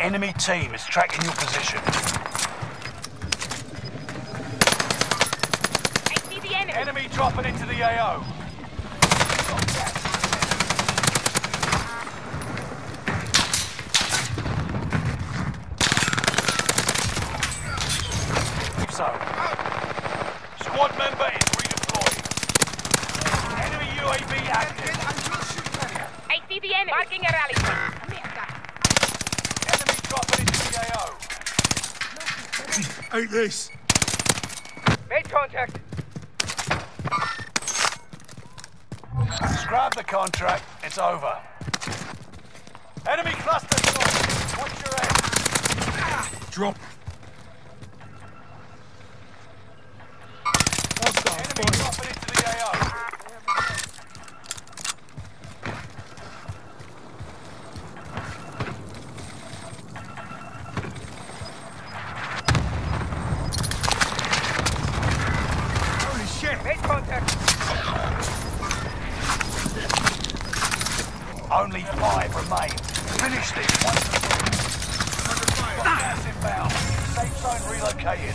Enemy team is tracking your position. I see the enemy. Enemy dropping into the AO. So, squad member is redeployed. Enemy UAV active. I see the enemy. Marking a rally point. Enemy dropping into the AO. Ain't this. Made contact. Scrap the contract. It's over. Enemy cluster strike. Watch your head. Drop. Hostile Enemy dropping Only five remain. Finish this for all. Gas inbound. Safe zone relocated.